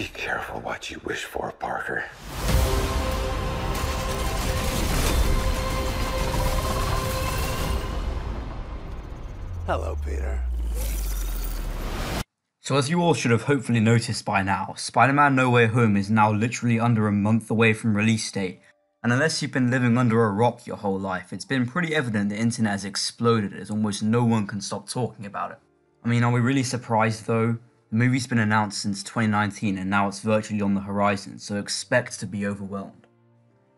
Be careful what you wish for, Parker. Hello, Peter. So as you all should have hopefully noticed by now, Spider-Man No Way Home is now literally under a month away from release date, and unless you've been living under a rock your whole life, it's been pretty evident the internet has exploded as almost no one can stop talking about it. I mean, are we really surprised though? The movie's been announced since 2019 and now it's virtually on the horizon, so expect to be overwhelmed.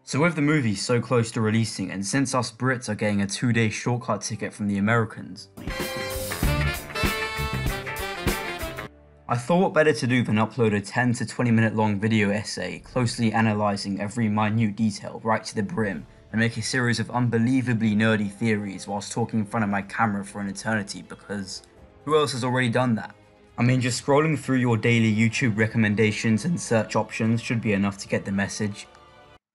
So with the movie so close to releasing, and since us Brits are getting a two day shortcut ticket from the Americans, I thought what better to do than upload a 10 to 20 minute long video essay closely analysing every minute detail right to the brim and make a series of unbelievably nerdy theories whilst talking in front of my camera for an eternity because who else has already done that? I mean just scrolling through your daily YouTube recommendations and search options should be enough to get the message.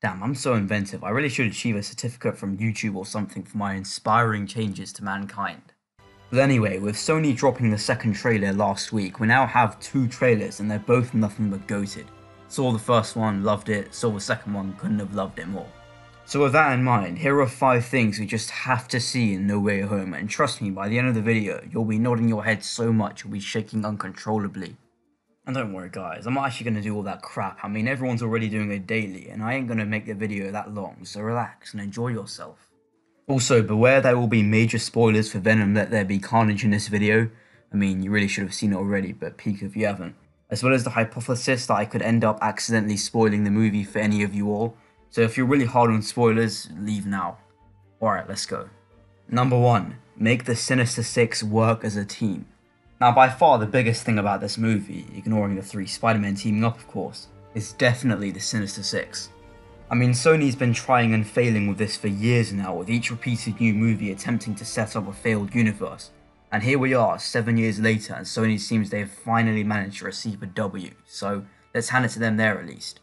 Damn, I'm so inventive, I really should achieve a certificate from YouTube or something for my inspiring changes to mankind. But anyway, with Sony dropping the second trailer last week, we now have two trailers and they're both nothing but goated. Saw the first one, loved it, saw the second one, couldn't have loved it more. So with that in mind, here are 5 things we just have to see in No Way Home, and trust me, by the end of the video, you'll be nodding your head so much you'll be shaking uncontrollably. And don't worry guys, I'm not actually going to do all that crap, I mean everyone's already doing it daily, and I ain't going to make the video that long, so relax and enjoy yourself. Also, beware there will be major spoilers for Venom Let There Be Carnage in this video. I mean, you really should have seen it already, but peek if you haven't. As well as the hypothesis that I could end up accidentally spoiling the movie for any of you all. So if you're really hard on spoilers, leave now. Alright, let's go. Number 1. Make the Sinister Six work as a team. Now by far the biggest thing about this movie, ignoring the three Spider-Man teaming up of course, is definitely the Sinister Six. I mean, Sony's been trying and failing with this for years now, with each repeated new movie attempting to set up a failed universe. And here we are, seven years later, and Sony seems they have finally managed to receive a W, so let's hand it to them there at least.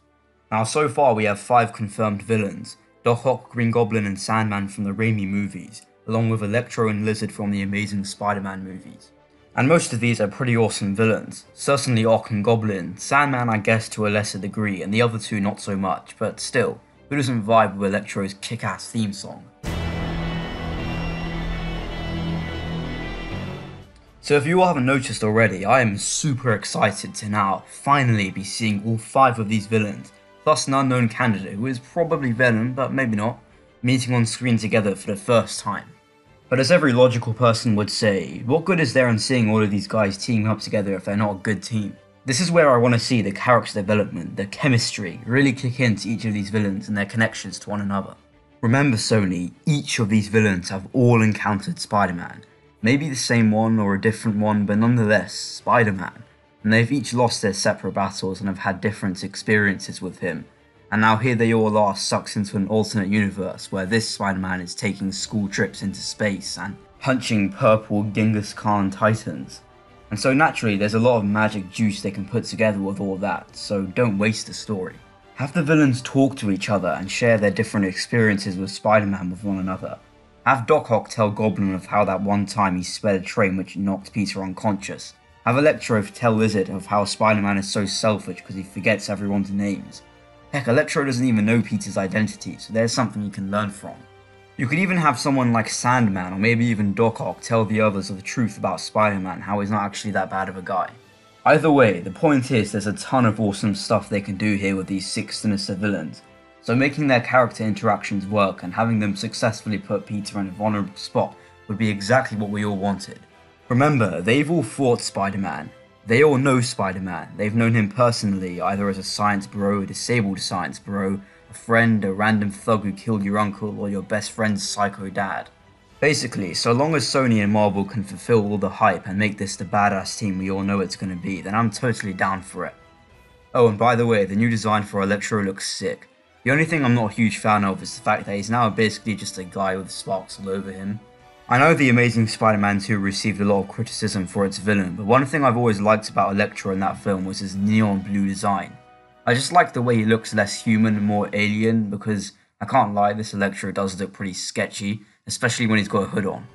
Now, so far we have five confirmed villains Doc Ock, Green Goblin, and Sandman from the Raimi movies, along with Electro and Lizard from the Amazing Spider Man movies. And most of these are pretty awesome villains. Certainly Ock and Goblin, Sandman I guess to a lesser degree, and the other two not so much, but still, who doesn't vibe with Electro's kick-ass theme song? So if you all haven't noticed already, I am super excited to now finally be seeing all five of these villains, plus an unknown candidate who is probably Venom, but maybe not, meeting on screen together for the first time. But as every logical person would say, what good is there in seeing all of these guys teaming up together if they're not a good team? This is where I want to see the character development, the chemistry, really kick into each of these villains and their connections to one another. Remember Sony, each of these villains have all encountered Spider-Man. Maybe the same one or a different one, but nonetheless, Spider-Man. And they've each lost their separate battles and have had different experiences with him, and now here they all are sucked into an alternate universe where this Spider-Man is taking school trips into space and punching purple Genghis Khan titans. And so naturally there's a lot of magic juice they can put together with all that, so don't waste the story. Have the villains talk to each other and share their different experiences with Spider-Man with one another. Have Doc Ock tell Goblin of how that one time he sped a train which knocked Peter unconscious. Have Electro tell Lizard of how Spider-Man is so selfish because he forgets everyone's names. Heck, Electro doesn't even know Peter's identity, so there's something you can learn from. You could even have someone like Sandman or maybe even Doc Ock tell the others of the truth about Spider-Man, how he's not actually that bad of a guy. Either way, the point is there's a ton of awesome stuff they can do here with these six sinister villains, so making their character interactions work and having them successfully put Peter in a vulnerable spot would be exactly what we all wanted. Remember, they've all fought Spider-Man, they all know Spider-Man. They've known him personally, either as a science bro, a disabled science bro, a friend, a random thug who killed your uncle, or your best friend's psycho dad. Basically, so long as Sony and Marvel can fulfill all the hype and make this the badass team we all know it's going to be, then I'm totally down for it. Oh, and by the way, the new design for Electro looks sick. The only thing I'm not a huge fan of is the fact that he's now basically just a guy with sparks all over him. I know The Amazing Spider-Man 2 received a lot of criticism for its villain, but one thing I've always liked about Electro in that film was his neon blue design. I just like the way he looks less human and more alien, because I can't lie, this Electro does look pretty sketchy, especially when he's got a hood on.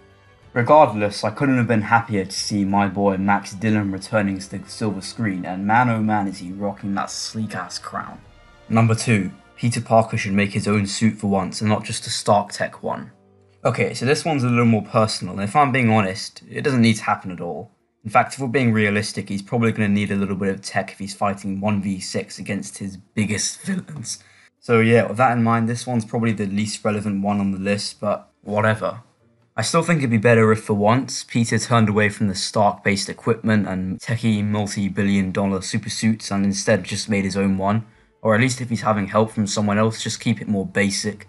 Regardless, I couldn't have been happier to see my boy Max Dillon returning to the silver screen, and man oh man is he rocking that sleek ass crown. Number 2. Peter Parker should make his own suit for once and not just a Stark Tech one. Okay, so this one's a little more personal, and if I'm being honest, it doesn't need to happen at all. In fact, if we're being realistic, he's probably going to need a little bit of tech if he's fighting 1v6 against his biggest villains. So yeah, with that in mind, this one's probably the least relevant one on the list, but whatever. I still think it'd be better if for once, Peter turned away from the Stark-based equipment and techie multi-billion dollar supersuits and instead just made his own one. Or at least if he's having help from someone else, just keep it more basic.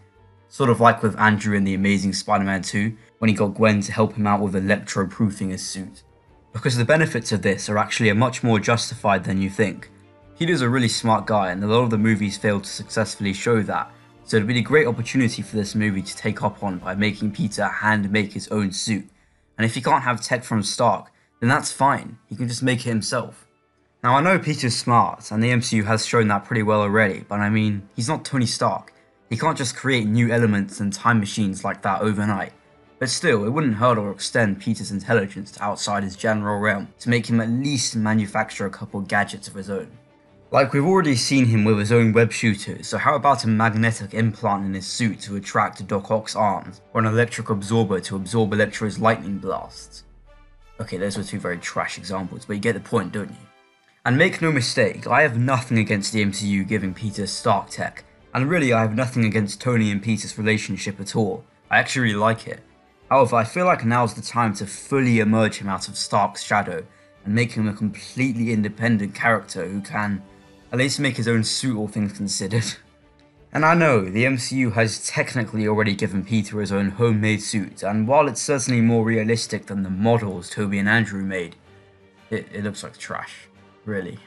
Sort of like with Andrew in The Amazing Spider-Man 2, when he got Gwen to help him out with electro-proofing his suit. Because the benefits of this are actually a much more justified than you think. Peter's a really smart guy and a lot of the movies fail to successfully show that, so it'd be a great opportunity for this movie to take up on by making Peter hand make his own suit. And if he can't have tech from Stark, then that's fine, he can just make it himself. Now I know Peter's smart, and the MCU has shown that pretty well already, but I mean, he's not Tony Stark. He can't just create new elements and time machines like that overnight. But still, it wouldn't hurt or extend Peter's intelligence to outside his general realm to make him at least manufacture a couple gadgets of his own. Like we've already seen him with his own web shooters, so how about a magnetic implant in his suit to attract Doc Ock's arms, or an electric absorber to absorb Electro's lightning blasts? Okay, those were two very trash examples, but you get the point, don't you? And make no mistake, I have nothing against the MCU giving Peter Stark tech, and really I have nothing against Tony and Peter's relationship at all. I actually really like it. However, I feel like now's the time to fully emerge him out of Stark's shadow and make him a completely independent character who can, at least make his own suit all things considered. And I know, the MCU has technically already given Peter his own homemade suit, and while it's certainly more realistic than the models Tobey and Andrew made, it, it looks like trash, really.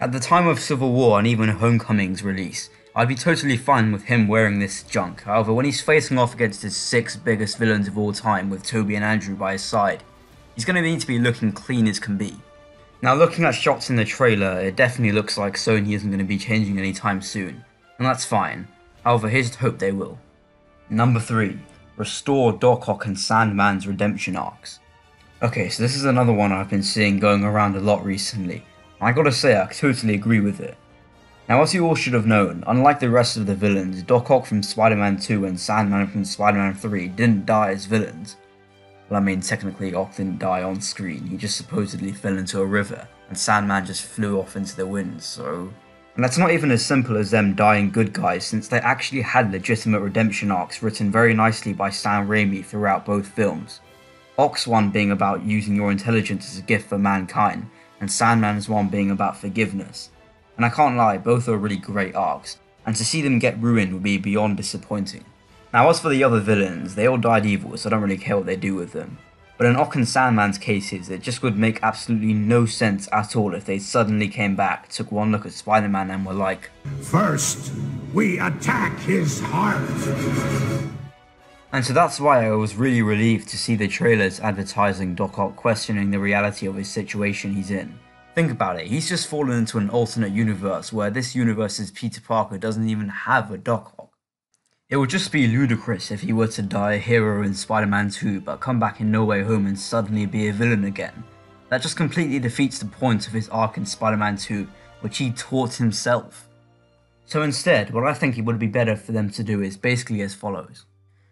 At the time of Civil War and even Homecoming's release, I'd be totally fine with him wearing this junk, however when he's facing off against his six biggest villains of all time with Tobey and Andrew by his side, he's going to need to be looking clean as can be. Now looking at shots in the trailer, it definitely looks like Sony isn't going to be changing anytime soon, and that's fine. However, here's to hope they will. Number 3. Restore Doc Ock and Sandman's redemption arcs. Okay, so this is another one I've been seeing going around a lot recently. I gotta say, I totally agree with it. Now, as you all should have known, unlike the rest of the villains, Doc Ock from Spider-Man 2 and Sandman from Spider-Man 3 didn't die as villains. Well, I mean, technically, Ock didn't die on screen, he just supposedly fell into a river, and Sandman just flew off into the wind, so... And that's not even as simple as them dying good guys, since they actually had legitimate redemption arcs written very nicely by Sam Raimi throughout both films. Ock's one being about using your intelligence as a gift for mankind, and Sandman's one being about forgiveness. And I can't lie, both are really great arcs, and to see them get ruined would be beyond disappointing. Now, as for the other villains, they all died evil, so I don't really care what they do with them. But in Ock and Sandman's cases, it just would make absolutely no sense at all if they suddenly came back, took one look at Spider-Man and were like, First, we attack his heart. And so that's why I was really relieved to see the trailers advertising Doc Ock questioning the reality of his situation he's in. Think about it, he's just fallen into an alternate universe where this universe's Peter Parker doesn't even have a Doc Ock. It would just be ludicrous if he were to die a hero in Spider-Man 2 but come back in No Way Home and suddenly be a villain again. That just completely defeats the point of his arc in Spider-Man 2, which he taught himself. So instead, what I think it would be better for them to do is basically as follows.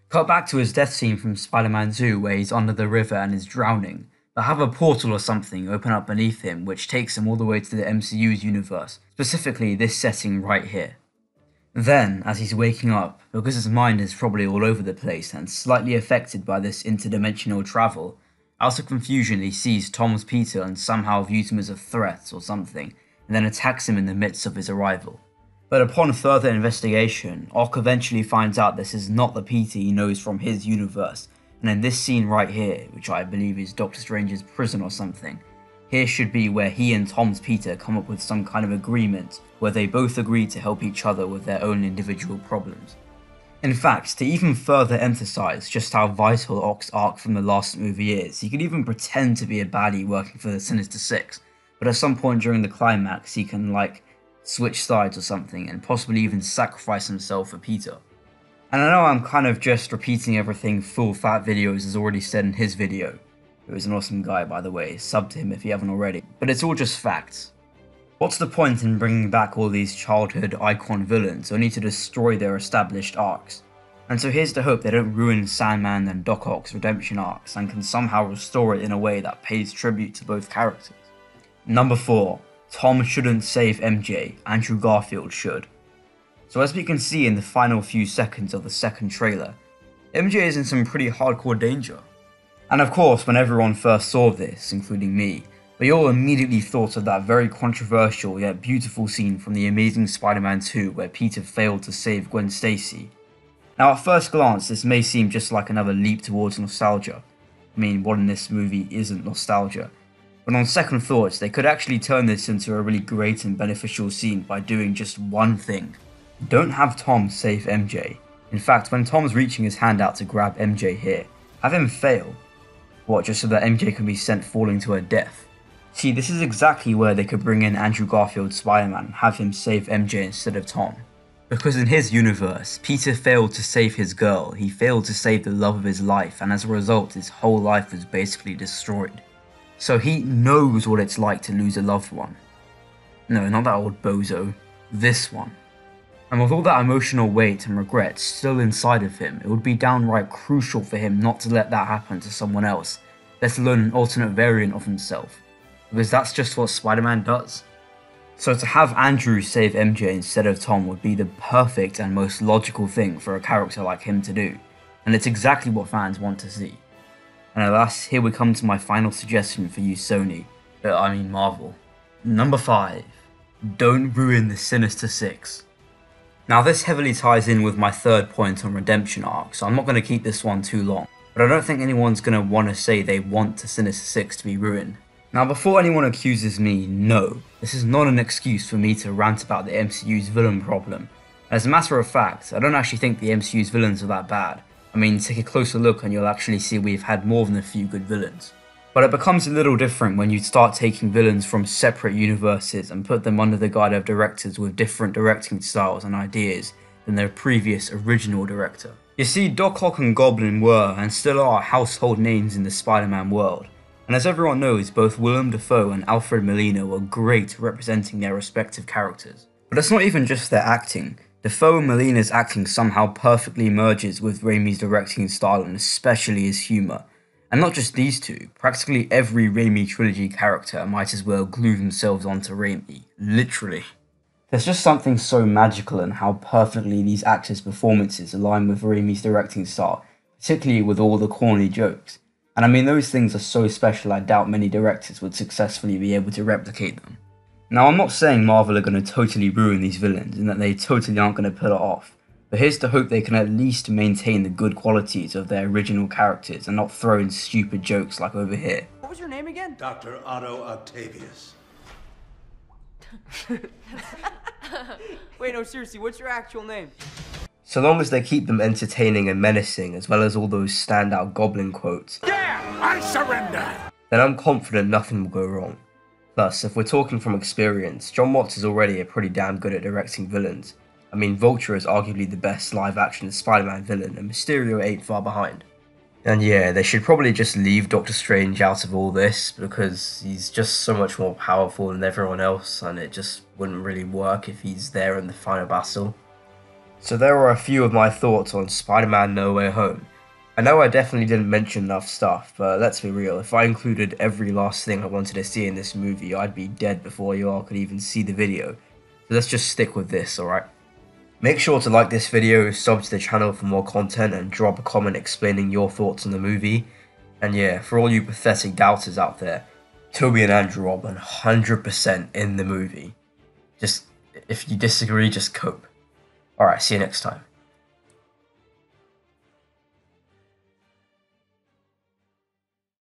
Cut back to his death scene from Spider-Man 2 where he's under the river and is drowning, have a portal or something open up beneath him which takes him all the way to the MCU's universe, specifically this setting right here. Then, as he's waking up, because his mind is probably all over the place and slightly affected by this interdimensional travel, out of confusion he sees Tom's Peter and somehow views him as a threat or something, and then attacks him in the midst of his arrival. But upon further investigation, Ock eventually finds out this is not the Peter he knows from his universe, and in this scene right here, which I believe is Doctor Strange's prison or something, here should be where he and Tom's Peter come up with some kind of agreement where they both agree to help each other with their own individual problems. In fact, to even further emphasize just how vital Ock's arc from the last movie is, he could even pretend to be a baddie working for the Sinister Six, but at some point during the climax he can like switch sides or something and possibly even sacrifice himself for Peter. And I know I'm kind of just repeating everything Full Fat Videos has already said in his video. Who is an awesome guy, by the way, sub to him if you haven't already. But it's all just facts. What's the point in bringing back all these childhood icon villains only to destroy their established arcs? And so here's the hope they don't ruin Sandman and Doc Ock's redemption arcs and can somehow restore it in a way that pays tribute to both characters. Number 4. Tom shouldn't save MJ, Andrew Garfield should. So as we can see in the final few seconds of the second trailer, MJ is in some pretty hardcore danger. And of course, when everyone first saw this, including me, we all immediately thought of that very controversial yet beautiful scene from The Amazing Spider-Man 2 where Peter failed to save Gwen Stacy. Now at first glance, this may seem just like another leap towards nostalgia. I mean, what in this movie isn't nostalgia? But on second thoughts, they could actually turn this into a really great and beneficial scene by doing just one thing. Don't have Tom save MJ. In fact, when Tom's reaching his hand out to grab MJ here, have him fail. What, just so that MJ can be sent falling to her death? See, this is exactly where they could bring in Andrew Garfield's Spider-Man have him save MJ instead of Tom. Because in his universe, Peter failed to save his girl, he failed to save the love of his life, and as a result, his whole life was basically destroyed. So he knows what it's like to lose a loved one. No, not that old bozo. This one. And with all that emotional weight and regret still inside of him, it would be downright crucial for him not to let that happen to someone else, let alone an alternate variant of himself. Because that's just what Spider-Man does. So to have Andrew save MJ instead of Tom would be the perfect and most logical thing for a character like him to do, and it's exactly what fans want to see. And alas, here we come to my final suggestion for you Sony, I mean Marvel. Number 5. Don't ruin the Sinister Six. Now this heavily ties in with my third point on redemption arc, so I'm not going to keep this one too long. But I don't think anyone's going to want to say they want the Sinister Six to be ruined. Now before anyone accuses me, no, this is not an excuse for me to rant about the MCU's villain problem. As a matter of fact, I don't actually think the MCU's villains are that bad. I mean, take a closer look and you'll actually see we've had more than a few good villains. But it becomes a little different when you start taking villains from separate universes and put them under the guide of directors with different directing styles and ideas than their previous original director. You see, Doc Ock and Goblin were, and still are, household names in the Spider-Man world. And as everyone knows, both Willem Dafoe and Alfred Molina were great representing their respective characters. But it's not even just their acting. Dafoe and Molina's acting somehow perfectly merges with Raimi's directing style and especially his humour, and not just these two, practically every Raimi trilogy character might as well glue themselves onto Raimi, literally. There's just something so magical in how perfectly these actors' performances align with Raimi's directing style, particularly with all the corny jokes. And I mean, those things are so special I doubt many directors would successfully be able to replicate them. Now, I'm not saying Marvel are going to totally ruin these villains and that they totally aren't going to pull it off, but here's to hope they can at least maintain the good qualities of their original characters and not throw in stupid jokes like over here. What was your name again? Dr. Otto Octavius. Wait, no, seriously, what's your actual name? So long as they keep them entertaining and menacing, as well as all those standout goblin quotes, Yeah, I surrender. then I'm confident nothing will go wrong. Plus, if we're talking from experience, Jon Watts is already a pretty damn good at directing villains, I mean, Vulture is arguably the best live action Spider Man villain, and Mysterio ain't far behind. And yeah, they should probably just leave Doctor Strange out of all this because he's just so much more powerful than everyone else, and it just wouldn't really work if he's there in the final battle. So, there are a few of my thoughts on Spider Man No Way Home. I know I definitely didn't mention enough stuff, but let's be real, if I included every last thing I wanted to see in this movie, I'd be dead before you all could even see the video. So let's just stick with this, alright? Make sure to like this video, sub to the channel for more content, and drop a comment explaining your thoughts on the movie. And yeah, for all you pathetic doubters out there, Tobey and Andrew are 100% in the movie. Just, if you disagree, just cope. Alright, see you next time.